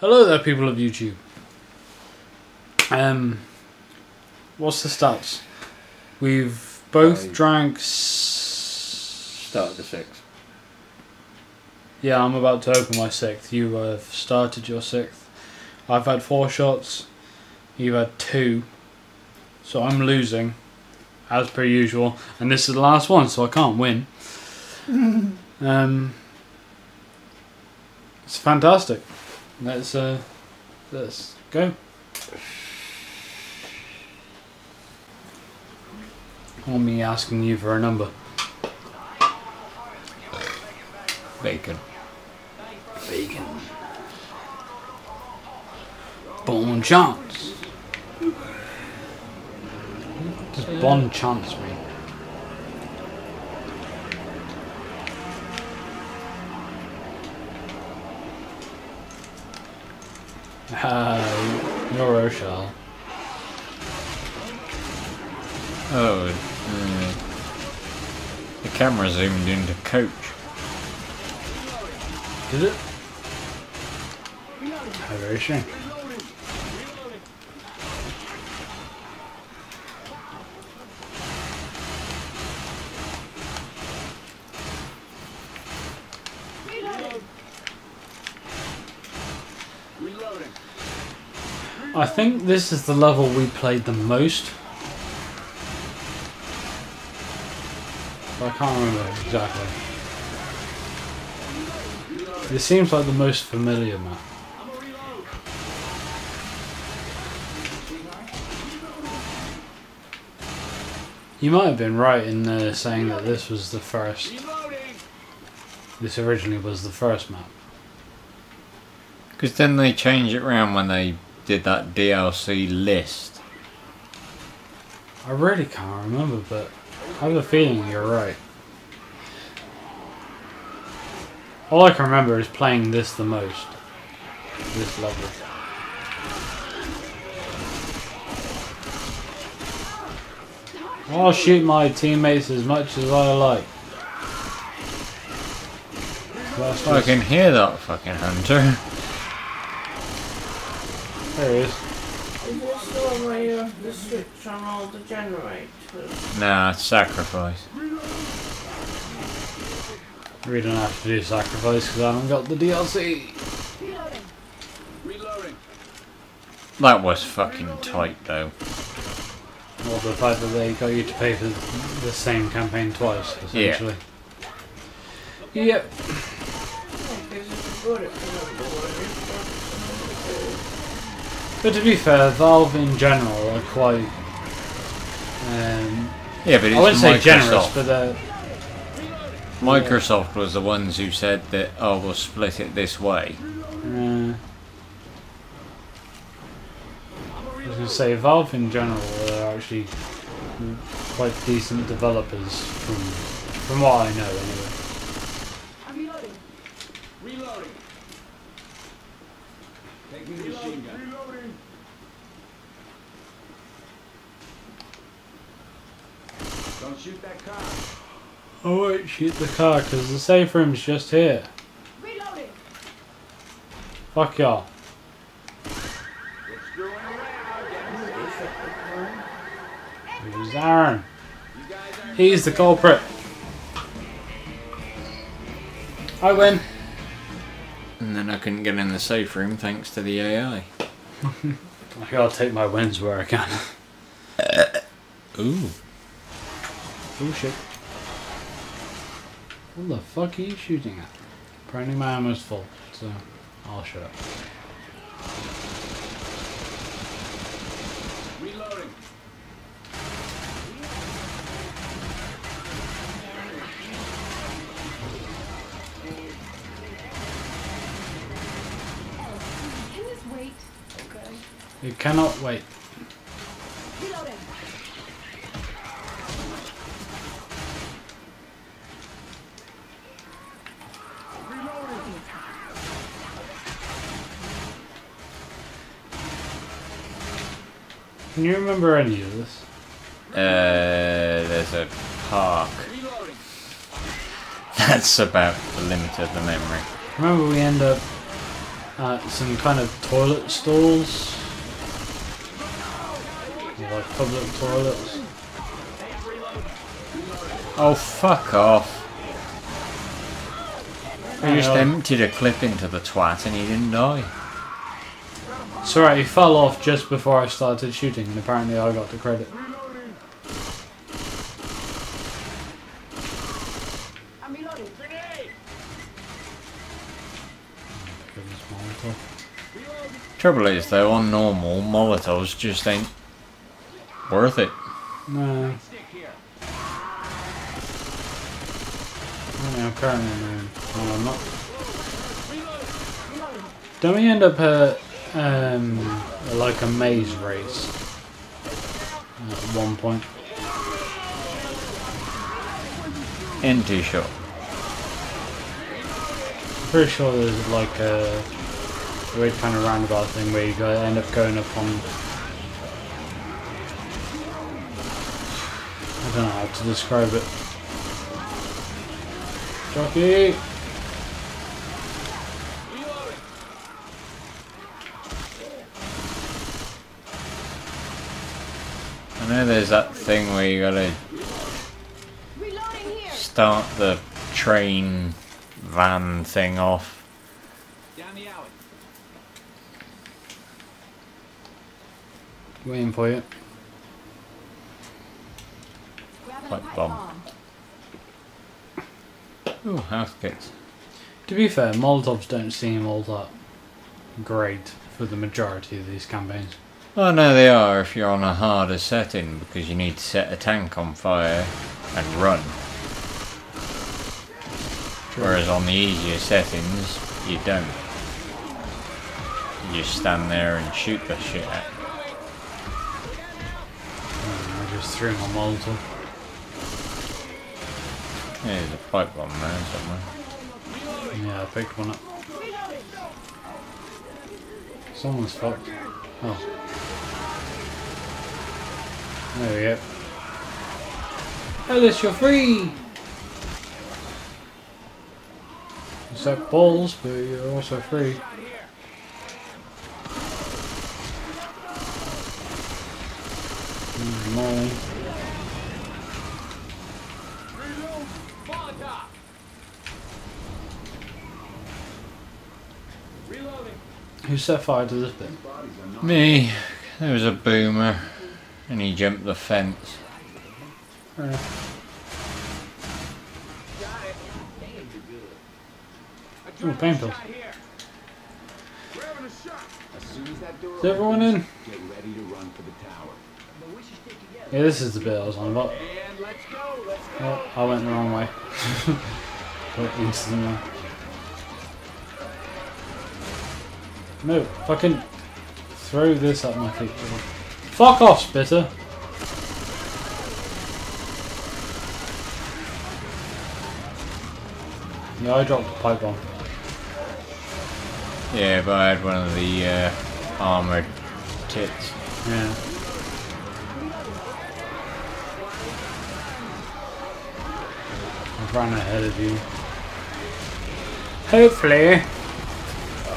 Hello there, people of YouTube. Um, what's the stats? We've both Five. drank. S- Start the sixth. yeah, I'm about to open my sixth. You have started your sixth. I've had four shots. You've had two. So I'm losing, as per usual. And this is the last one, so I can't win. um, it's fantastic. Let's uh, let's go. Or me asking you for a number. Bacon. Bacon. Bon chance. Does bon chance mean? Uh, New Rochelle. Oh, uh, the camera zoomed into coach. Did it? How very shame. I think this is the level we played the most. I can't remember exactly. It seems like the most familiar map. You might have been right in uh, saying that this was the first. This originally was the first map. Because then they changed it around when they did that DLC list. I really can't remember, but I have a feeling you're right. All I can remember is playing this the most. This level. I'll shoot my teammates as much as I like. I can hear that fucking hunter. there he is. Is there still a way of the switch on all the generators? Nah, it's sacrifice. We don't have to do sacrifice because I haven't got the DLC. That was fucking tight though. Well, the fact that they got you to pay for the same campaign twice, essentially. Yeah. Yep. Because if you got it for number one, But to be fair, Valve in general are quite. Um, Yeah, but it's I wouldn't say Microsoft. generous, but they're. Microsoft was the ones who said that, oh, we'll split it this way. Uh, I was going to say, Valve in general are actually quite decent developers from, from what I know, anyway. Reloading. Taking the machine gun. Don't shoot that car. Oh, I won't shoot the car because the safe room's just here. Fuck y'all. Quit screwing around. Get Who's Aaron? You guys aren't He's the culprit. I win. And then I couldn't get in the safe room thanks to the AI. I gotta take my wins where I can. Ooh. Oh shit. What the fuck are you shooting at? Apparently my ammo's full, so I'll shut up. You cannot wait. Reloading. Can you remember any of this? Uh, there's a park. Reloading. That's about the limit of the memory. Remember we end up at some kind of toilet stalls. Like public toilets. Oh, fuck off. I just Yeah. emptied a clip into the twat and he didn't die. It's alright, he fell off just before I started shooting, and apparently I got the credit. I'm reloading. Goodness, Molotov. Trouble is, though, on normal, Molotovs just ain't worth it. No. I'm currently no, I'm not. Don't we end up at um, like a maze race at one point? Empty shot. I'm pretty sure there's like a weird kind of roundabout thing where you go end up going up on. I don't know how to describe it. Jockey! I know there's that thing where you gotta start the train van thing off. Down the alley. Waiting for you. Grabbing a Pipe pipe bomb. bomb. Ooh, house kits. To be fair, Molotovs don't seem all that great for the majority of these campaigns. Oh no, they are if you're on a harder setting because you need to set a tank on fire and run. Whereas on the easier settings, you don't. You just stand there and shoot the shit at. Oh, I just threw my Molotov. There's a pipe bomb there somewhere. Yeah, I picked one up. Someone's fucked. Oh. There we go. Ellis, you're free! You suck balls, but you're also free. Mm, Molly. Who set fire to this bit? Me, there was a boomer and he jumped the fence. Uh, Got it. Damn, you're good. I Ooh, pain pills. shot here. We're having a shot. As soon as that door Is everyone in? get ready to run for the tower. Yeah, this is the bit I was on about. And let's go. Let's go. Oh, I went the wrong way. Got instantly. No, fucking throw this at my feet. Fuck off, Spitter! Yeah, I dropped a pipe bomb. Yeah, but I had one of the uh, armoured tits. Yeah. I ran ahead of you. Hopefully,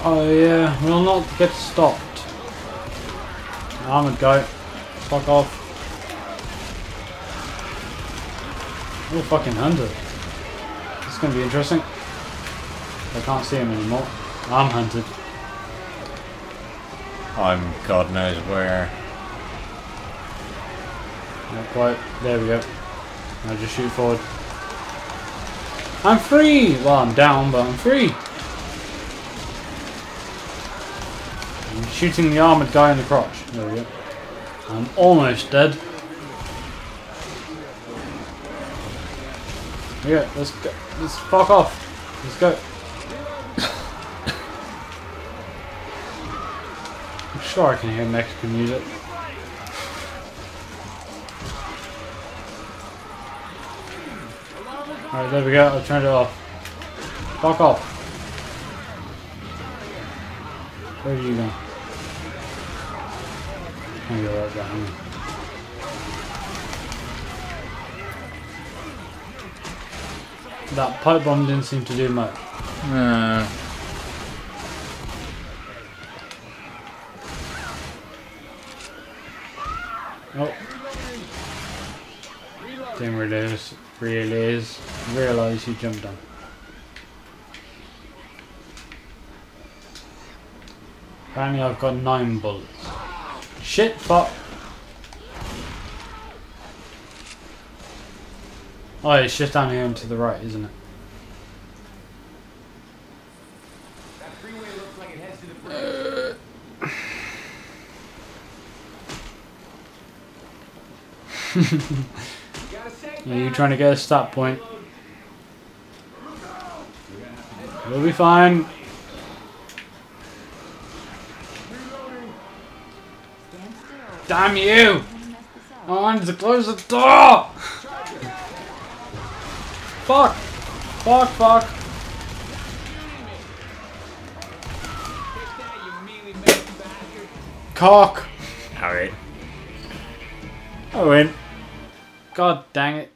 I uh, will not get stopped. Armored goat. fuck off. Oh, fucking hunter. This is gonna be interesting. I can't see him anymore. I'm hunted. I'm God knows where. Not quite. There we go. I just shoot forward. I'm free! Well, I'm down, but I'm free. Shooting the armored guy in the crotch. There we go. I'm almost dead. Yeah, let's go. Let's fuck off. Let's go. I'm sure I can hear Mexican music. Alright, there we go. I turned it off. Fuck off. Where are you going? That pipe bomb didn't seem to do much. No. Oh. Didn't realize, realize, realize he jumped on. Apparently I've got nine bullets. Shit, fuck. Oh, it's just down here and to the right, isn't it? Are you trying to get a stop point? We'll be fine. Damn you! I'm gonna mess this up. I wanted to close the door! Fuck! Fuck, fuck! Cock! Alright. I win. God dang it.